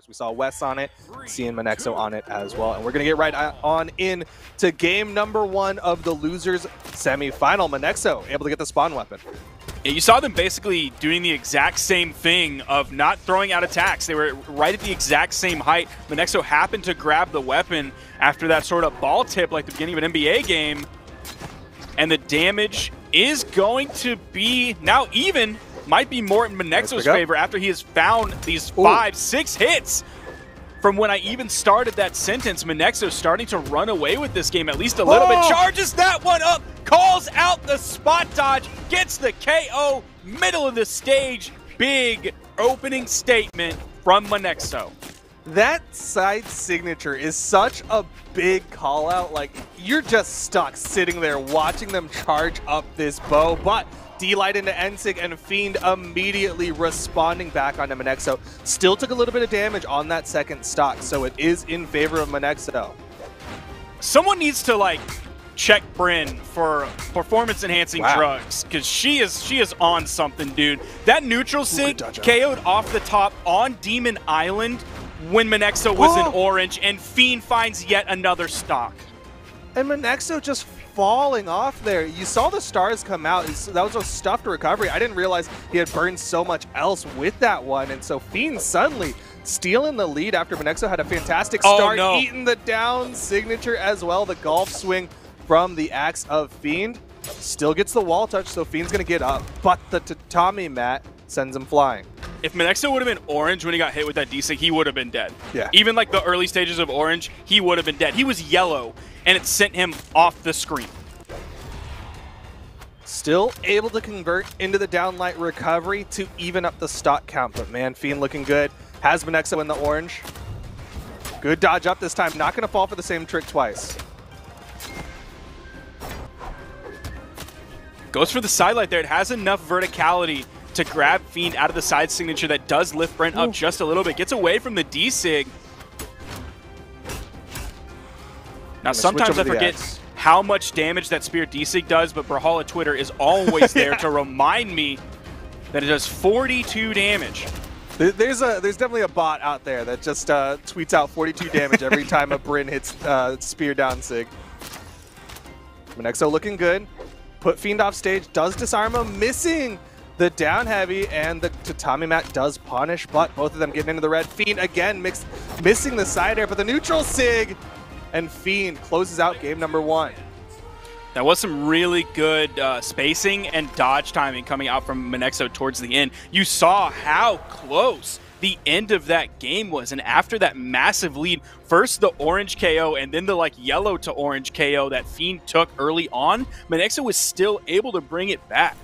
course, we saw Wes on it, seeing Monexo on it as well. And we're going to get right on in to game number one of the losers semifinal. Monexo able to get the spawn weapon. Yeah, you saw them basically doing the exact same thing of not throwing out attacks. They were right at the exact same height. Monexo happened to grab the weapon after that sort of ball tip like the beginning of an NBA game. And the damage is going to be now even might be more in Monexo's favor after he has found these five, six hits. From when I even started that sentence, Monexo starting to run away with this game at least a little oh. bit. Charges that one up, calls out the spot dodge, gets the KO, middle of the stage. Big opening statement from Monexo. That side signature is such a big call out. Like, you're just stuck sitting there watching them charge up this bow, but D-Light into Ensig and Fiend immediately responding back onto Monexo. Still took a little bit of damage on that second stock, so it is in favor of Monexo. Someone needs to, like, check Brynn for performance-enhancing wow. drugs, because she is she is on something, dude. That neutral sig KO'd off the top on Demon Island when Monexo was oh. in orange, and Fiend finds yet another stock. And Monexo just falling off there. You saw the stars come out. That was a stuffed recovery. I didn't realize he had burned so much else with that one. And so Fiend suddenly stealing the lead after Monexo had a fantastic oh, start, oh, no. eating the down signature as well. The golf swing from the axe of Fiend. Still gets the wall touch, so Fiend's going to get up. But the tatami mat sends him flying. If Monexo would have been orange when he got hit with that D-Sig, he would have been dead. Yeah. Even like the early stages of orange, he would have been dead. He was yellow, and it sent him off the screen. Still able to convert into the downlight recovery to even up the stock count, but man, Fiend looking good. Has Monexo in the orange. Good dodge up this time. Not going to fall for the same trick twice. Goes for the sidelight there. It has enough verticality to grab Fiend out of the side signature that does lift Brynn up just a little bit. Gets away from the D-Sig. Now, sometimes I forget how much damage that Spear D-Sig does, but Brawlhalla Twitter is always there yeah. to remind me that it does 42 damage. There's a there's definitely a bot out there that just uh, tweets out 42 damage every time a Brynn hits uh, Spear down Sig. Monexo looking good. Put Fiend off stage, does disarm him, missing the down heavy, and the tatami mat does punish, but both of them getting into the red. Fiend again missing the side air, but the neutral Sig and Fiend closes out game number one. That was some really good uh, spacing and dodge timing coming out from Monexo towards the end. You saw how close the end of that game was. And after that massive lead, first the orange KO and then the like yellow to orange KO that Fiend took early on, Monexo was still able to bring it back.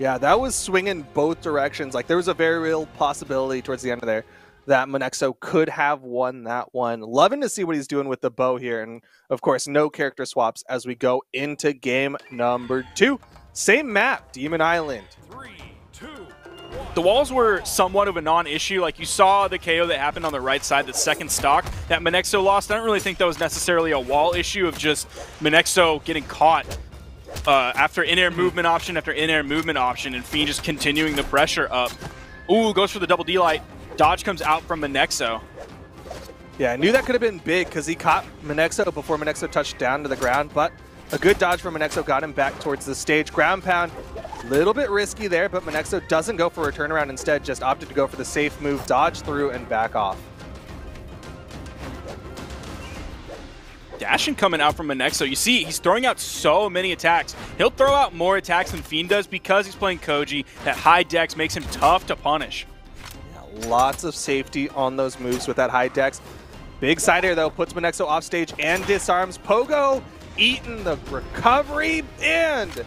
Yeah, that was swinging both directions. Like there was a very real possibility towards the end of there that Monexo could have won that one. Loving to see what he's doing with the bow here. And of course, no character swaps as we go into game number two. Same map, Demon Island. Three, two, the walls were somewhat of a non-issue. Like you saw the KO that happened on the right side, the second stock that Monexo lost. I don't really think that was necessarily a wall issue of just Monexo getting caught uh, after in-air movement option after in-air movement option, and Fiend just continuing the pressure up. Ooh, goes for the double D-Light. Dodge comes out from Monexo. Yeah, I knew that could have been big because he caught Monexo before Monexo touched down to the ground, but a good dodge from Monexo got him back towards the stage. Ground pound, little bit risky there, but Monexo doesn't go for a turnaround instead, just opted to go for the safe move, dodge through, and back off. Dashing coming out from Monexo. You see, he's throwing out so many attacks. He'll throw out more attacks than Fiend does because he's playing Koji. That high dex makes him tough to punish. Yeah, lots of safety on those moves with that high dex. Big side air, though, puts Monexo off stage and disarms. Pogo eating the recovery and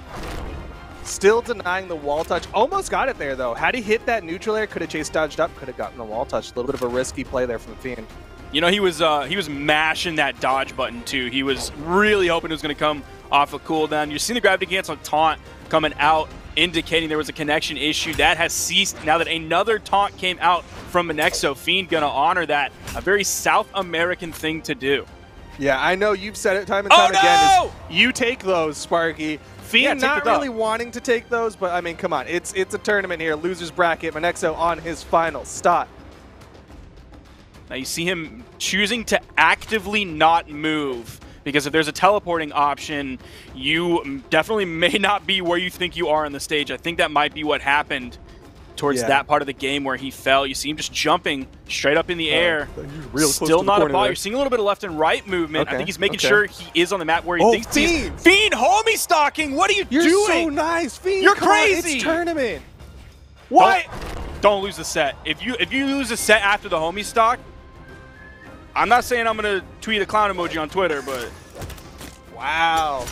still denying the wall touch. Almost got it there, though. Had he hit that neutral air, could have chase dodged up, could have gotten the wall touch. A little bit of a risky play there from Fiend. You know, he was uh, he was mashing that dodge button too. He was really hoping it was going to come off a cooldown. You're seeing the gravity cancel taunt coming out, indicating there was a connection issue. That has ceased now that another taunt came out from Monexo. Fiend going to honor that. A very South American thing to do. Yeah, I know you've said it time and time oh, again. you take those, Sparky. Fiend yeah, not really wanting to take those, but I mean, come on. It's it's a tournament here. Losers bracket. Monexo on his final stop. Now you see him choosing to actively not move because if there's a teleporting option, you definitely may not be where you think you are on the stage. I think that might be what happened towards yeah. that part of the game where he fell. You see him just jumping straight up in the uh, air. Still not a ball. There. You're seeing a little bit of left and right movement. Okay. I think he's making okay. sure he is on the map where he oh, thinks Fiend. he's. Fiend, homie stalking. What are you You're doing? You're so nice, Fiend. You're crazy. it's tournament. What? Don't, don't, lose the set. If you if you lose a set after the homie stock, I'm not saying I'm gonna tweet a clown emoji on Twitter, but wow,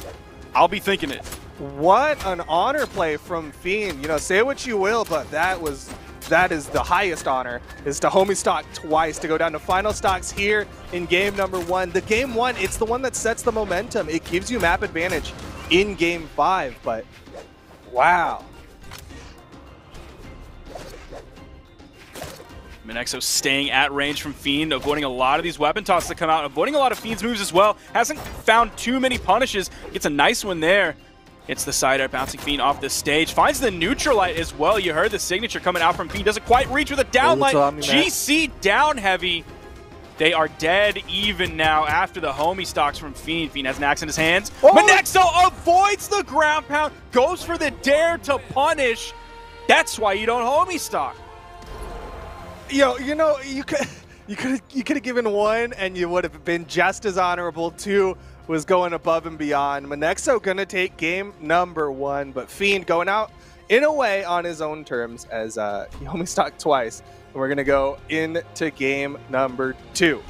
I'll be thinking it. What an honor play from Fiend. You know, say what you will, but that was that is the highest honor, is to homie stock twice, to go down to final stocks here in game number one. The game one, it's the one that sets the momentum. It gives you map advantage in game five, but wow. Monexo staying at range from Fiend, avoiding a lot of these weapon tosses that come out, avoiding a lot of Fiend's moves as well. Hasn't found too many punishes. Gets a nice one there. It's the side air bouncing Fiend off the stage. Finds the neutral light as well. You heard the signature coming out from Fiend. Doesn't quite reach with a down light. GC down heavy. They are dead even now after the homie stocks from Fiend. Fiend has an axe in his hands. Oh. Monexo avoids the ground pound. Goes for the D-Air to punish. That's why you don't homie stock. Yo, you know, you could you could you could have given one and you would have been just as honorable. Two was going above and beyond. Monexo gonna take game number one, but Fiend going out in a way on his own terms as uh, he only stocked twice. And we're gonna go into game number two.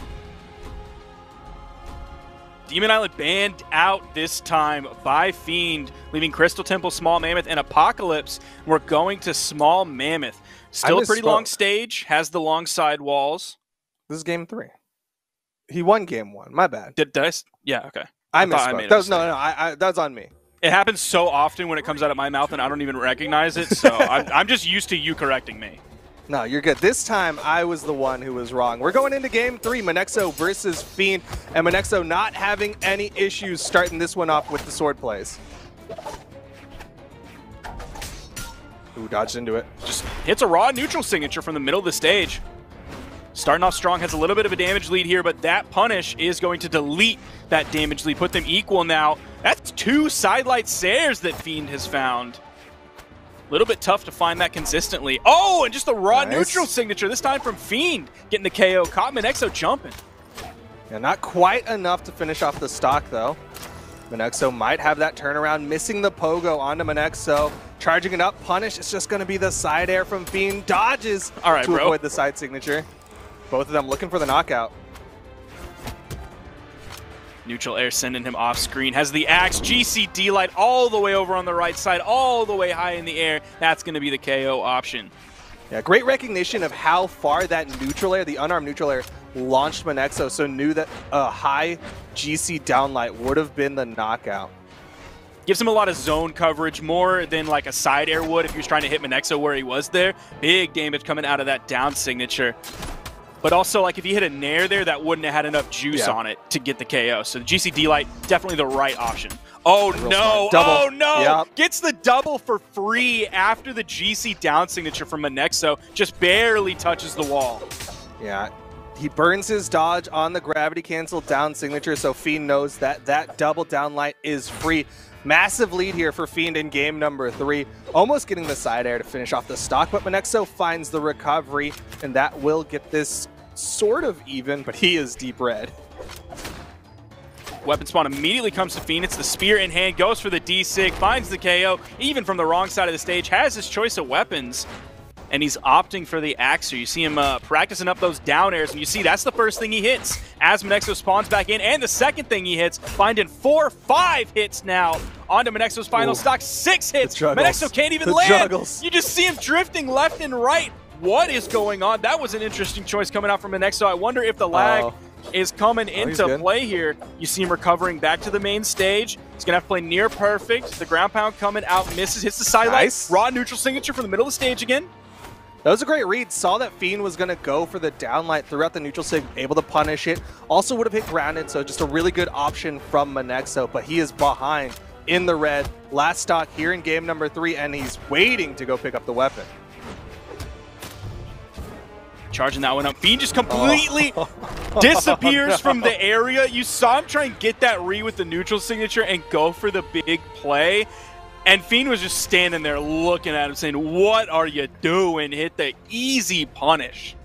Demon Island banned out this time by Fiend, leaving Crystal Temple, Small Mammoth, and Apocalypse. We're going to Small Mammoth. Still a pretty long stage, has the long side walls. This is game three. He won game one. My bad. Did, did I? Yeah, okay. I, I missed. I that was, no, no, I, I, that was on me. It happens so often when it comes out of my mouth, and I don't even recognize it. So I'm, I'm just used to you correcting me. No, you're good. This time, I was the one who was wrong. We're going into game three, Monexo versus Fiend, and Monexo not having any issues starting this one off with the sword plays. Ooh, dodged into it. Just hits a raw neutral signature from the middle of the stage. Starting off strong, has a little bit of a damage lead here, but that punish is going to delete that damage lead, put them equal now. That's two sidelight Sayers that Fiend has found. A little bit tough to find that consistently. Oh, and just a raw nice. neutral signature, this time from Fiend, getting the KO. Caught Exo jumping. Yeah, not quite enough to finish off the stock, though. Monexo might have that turnaround, missing the pogo onto Monexo. Charging it up, punish. It's just going to be the side air from Fiend. Dodges All right, to bro. avoid the side signature. Both of them looking for the knockout. Neutral air sending him off screen. Has the axe. GCD light all the way over on the right side, all the way high in the air. That's going to be the KO option. Yeah, great recognition of how far that neutral air, the unarmed neutral air, launched Monexo, so knew that a high GC downlight would have been the knockout. Gives him a lot of zone coverage, more than like a side air would if he was trying to hit Monexo where he was there. Big damage coming out of that down signature. But also, like, if you hit a Nair there, that wouldn't have had enough juice yeah. on it to get the KO. So the GCD Light, definitely the right option. Oh, no. Oh, no. Yep. Gets the double for free after the GC down signature from Monexo. Just barely touches the wall. Yeah. He burns his dodge on the gravity cancel down signature, so Fiend knows that that double down light is free. Massive lead here for Fiend in game number three. Almost getting the side air to finish off the stock, but Monexo finds the recovery, and that will get this sort of even, but he is deep red. Weapon spawn immediately comes to Fiend. It's the spear in hand, goes for the D-Sig, finds the KO, even from the wrong side of the stage, has his choice of weapons, and he's opting for the Axer. You see him uh, practicing up those down airs, and you see that's the first thing he hits as Monexo spawns back in, and the second thing he hits, finding four, five hits now onto Monexo's final Ooh. stock. Six hits. Monexo can't even the land. Juggles. You just see him drifting left and right what is going on? That was an interesting choice coming out from Monexo. I wonder if the lag is coming oh, into play here. You see him recovering back to the main stage. He's going to have to play near perfect. The ground pound coming out, misses, hits the sideline. Nice. Raw neutral signature from the middle of the stage again. That was a great read. Saw that Fiend was going to go for the downlight throughout the neutral sig, able to punish it. Also would have hit grounded, so just a really good option from Monexo, but he is behind in the red. Last stock here in game number three, and he's waiting to go pick up the weapon. charging that one up. Fiend just completely oh. disappears no. from the area. You saw him try and get that re with the neutral signature and go for the big play. And Fiend was just standing there looking at him saying, what are you doing? Hit the easy punish.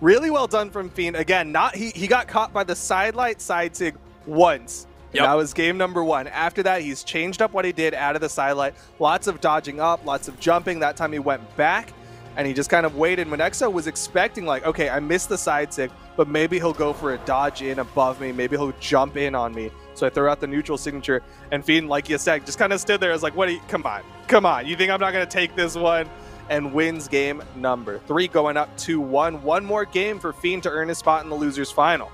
Really well done from Fiend. Again, not he, he got caught by the side light side sig once. Yep. That was game number one. After that, he's changed up what he did out of the side light. Lots of dodging up, lots of jumping. That time he went back and he just kind of waited. When Exo was expecting like, okay, I missed the side sig, but maybe he'll go for a dodge in above me. Maybe he'll jump in on me. So I throw out the neutral signature, and Fiend, like you said, just kind of stood there as like, what? You, come on, come on. You think I'm not gonna take this one? And wins game number three, going up 2-1. One more game for Fiend to earn his spot in the losers final.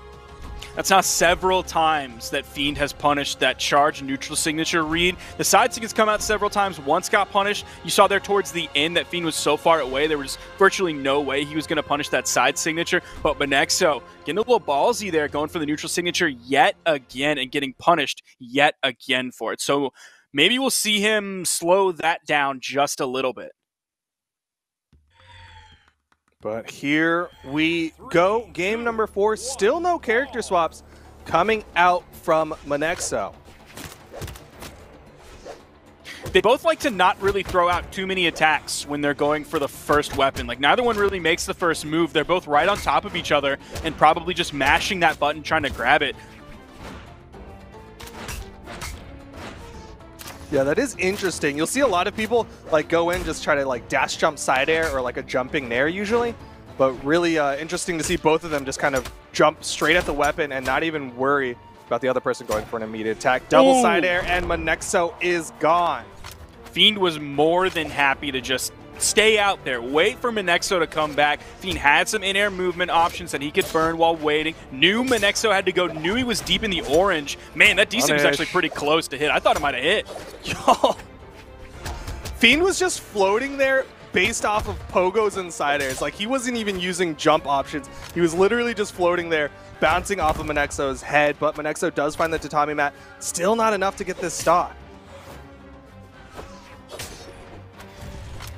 That's now several times that Fiend has punished that charge neutral signature read. The side sig has come out several times. Once got punished. You saw there towards the end that Fiend was so far away, there was virtually no way he was going to punish that side signature. But Monexo getting a little ballsy there, going for the neutral signature yet again and getting punished yet again for it. So maybe we'll see him slow that down just a little bit. But here we go. Game number four. Still no character swaps coming out from Monexo. They both like to not really throw out too many attacks when they're going for the first weapon. Like, neither one really makes the first move. They're both right on top of each other and probably just mashing that button trying to grab it. Yeah, that is interesting. You'll see a lot of people like go in, just try to like dash jump side air or like a jumping nair usually. But really uh, interesting to see both of them just kind of jump straight at the weapon and not even worry about the other person going for an immediate attack. Double Ooh. side air and Monexo is gone. Fiend was more than happy to just stay out there, wait for Monexo to come back. Fiend had some in-air movement options that he could burn while waiting. Knew Monexo had to go, knew he was deep in the orange. Man, that DC was actually pretty close to hit. I thought it might have hit. Yo. Fiend was just floating there based off of pogos and side airs. Like, he wasn't even using jump options. He was literally just floating there, bouncing off of Monexo's head, but Monexo does find the tatami mat. Still not enough to get this stock.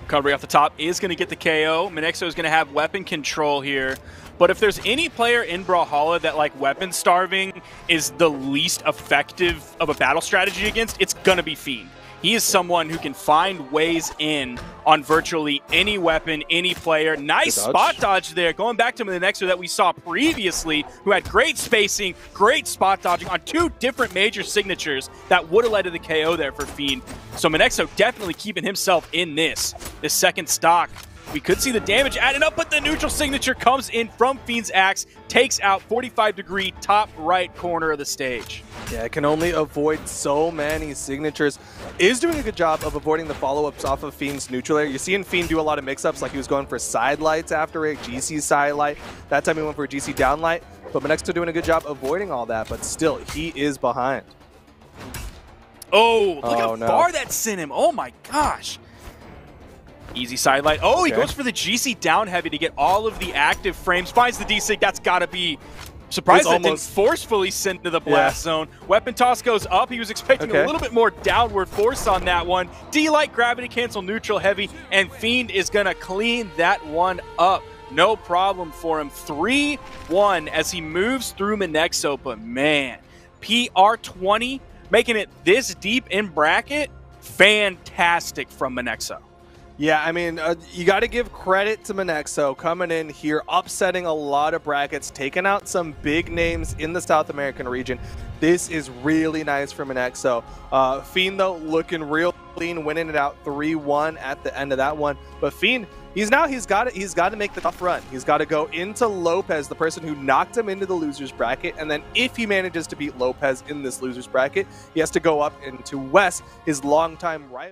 Recovery off the top is going to get the KO. Monexo is going to have weapon control here. But if there's any player in Brawlhalla that like weapon starving is the least effective of a battle strategy against, it's going to be Fiend. He is someone who can find ways in on virtually any weapon, any player. Nice dodge. spot dodge there. Going back to the Nexo that we saw previously, who had great spacing, great spot dodging on two different major signatures that would have led to the KO there for Fiend. So Monexo definitely keeping himself in this, this second stock. We could see the damage added up, but the neutral signature comes in from Fiend's Axe, takes out 45 degree top right corner of the stage. Yeah, it can only avoid so many signatures. Is doing a good job of avoiding the follow-ups off of Fiend's neutral air. You're seeing Fiend do a lot of mix-ups, like he was going for side lights after it, GC side light. That time he went for a GC down light. But Monexo doing a good job avoiding all that, but still, he is behind. Oh, look oh, how no. far that sent him. Oh my gosh. Easy side light. Oh, he goes for the GC down heavy to get all of the active frames. Finds the D-Sig. That's got to be surprised that didn't forcefully send to the blast yeah. zone. Weapon toss goes up. He was expecting okay. a little bit more downward force on that one. D-Light, gravity cancel, neutral heavy, and Fiend is going to clean that one up. No problem for him. 3-1 as he moves through Monexo, but man, PR20 making it this deep in bracket, fantastic from Monexo. Yeah, I mean, uh, you got to give credit to Monexo coming in here, upsetting a lot of brackets, taking out some big names in the South American region. This is really nice for Monexo. Uh, Fiend, though, looking real clean, winning it out 3-1 at the end of that one. But Fiend, he's now he's got to he's got to make the tough run. He's got to go into Lopez, the person who knocked him into the losers bracket, and then if he manages to beat Lopez in this losers bracket, he has to go up into Wes, his longtime rival.